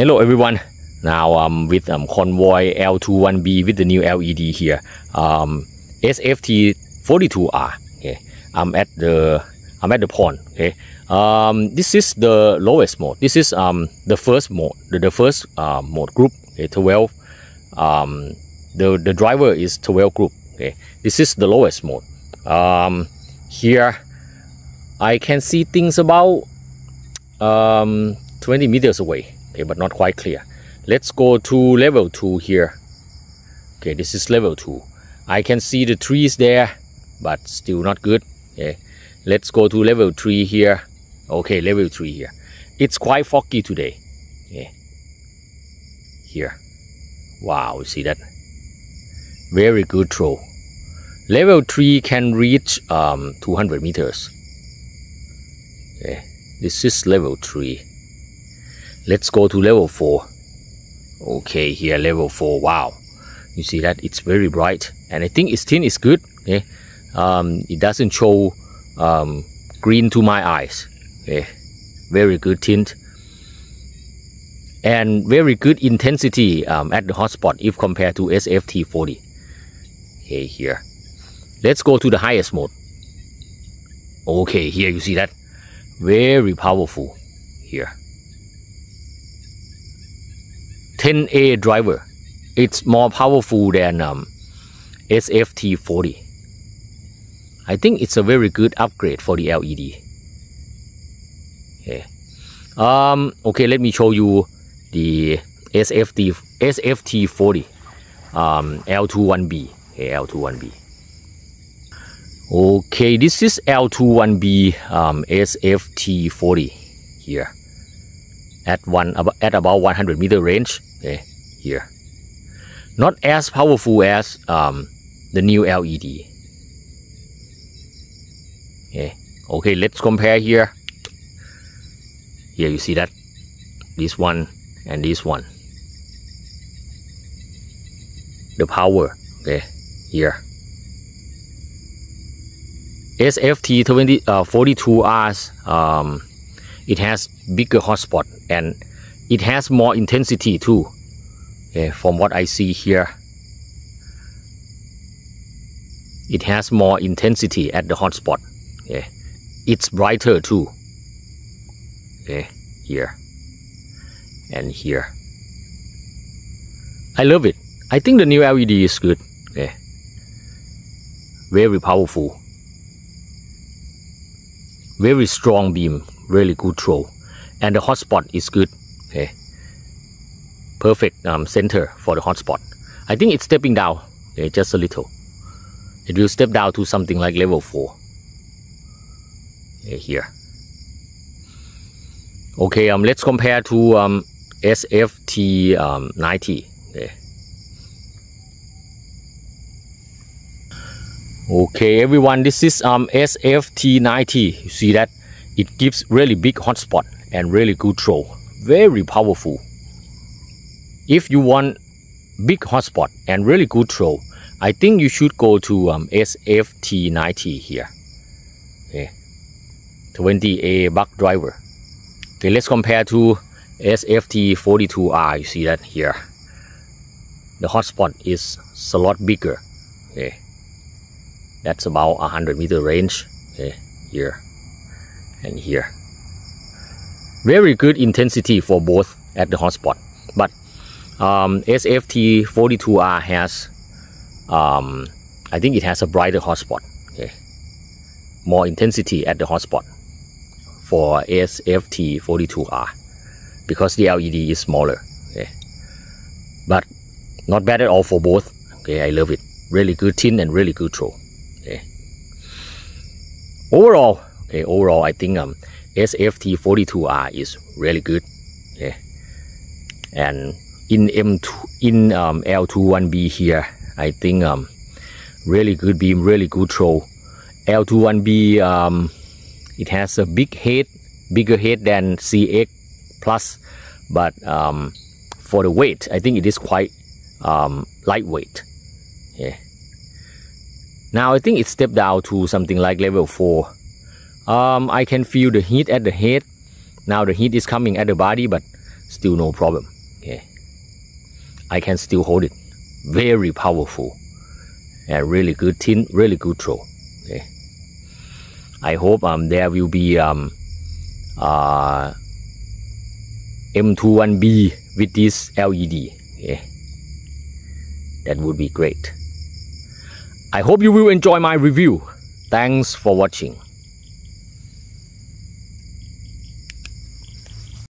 Hello everyone. Now I'm with um, Convoy L21B with the new LED here. Um, SFT 42R. Okay. I'm at the I'm at the pond. Okay. Um, this is the lowest mode. This is um the first mode, the, the first uh, mode group. Okay, 12. Um, the the driver is 12 group. Okay. This is the lowest mode. Um, here I can see things about um 20 meters away. Okay, but not quite clear. Let's go to level 2 here. Okay, this is level 2. I can see the trees there, but still not good. Okay, let's go to level 3 here. Okay, level 3 here. It's quite foggy today. Okay. Here. Wow, you see that? Very good throw. Level 3 can reach um, 200 meters. Okay, this is level 3. Let's go to level 4. Okay, here level 4. Wow. You see that? It's very bright. And I think its tint is good. Okay. Um, it doesn't show um, green to my eyes. Okay. Very good tint. And very good intensity um, at the hotspot if compared to SFT 40. Okay, here. Let's go to the highest mode. Okay, here you see that. Very powerful. Here. 10A driver. It's more powerful than um, SFT 40. I think it's a very good upgrade for the LED. Okay. Um, okay, let me show you the SFT SFT 40 um, L21B. Okay, L21B. Okay, this is L21B um, SFT 40 here at one at about 100 meter range okay, here. Not as powerful as um, the new LED. Okay. okay, let's compare here. Here you see that this one and this one. The power, okay, here. SFT 20, uh, 42Rs, um, it has bigger hotspot and it has more intensity too okay, from what I see here. It has more intensity at the hotspot okay. it's brighter too okay here and here. I love it. I think the new LED is good okay very powerful. Very strong beam really good throw. And the hotspot is good perfect um, center for the hotspot I think it's stepping down okay, just a little it will step down to something like level 4 okay, here okay um let's compare to um, SFT um, 90 okay. okay everyone this is um SFT 90 you see that it gives really big hotspot and really good throw. Very powerful. If you want big hotspot and really good throw, I think you should go to um, SFT90 here. Okay. 20A buck driver. Okay, let's compare to SFT42R. You see that here. The hotspot is a lot bigger. Okay. That's about 100 meter range. Okay, here and here very good intensity for both at the hotspot but um, SFT 42R has um, I think it has a brighter hotspot okay more intensity at the hotspot for SFT 42R because the LED is smaller okay but not bad at all for both okay I love it really good tint and really good throw okay overall okay overall I think um SFT42R is really good. Okay. And in M2 in um, L21B here, I think um, really good beam, really good throw. L21B um, it has a big head, bigger head than CX Plus, but um, for the weight, I think it is quite um, lightweight. Yeah. Now I think it stepped down to something like level 4 um, I can feel the heat at the head now the heat is coming at the body but still no problem. Okay. I can still hold it. Very powerful. And really good tin, really good throw. Okay. I hope um there will be um uh M21B with this LED. Okay. That would be great. I hope you will enjoy my review. Thanks for watching.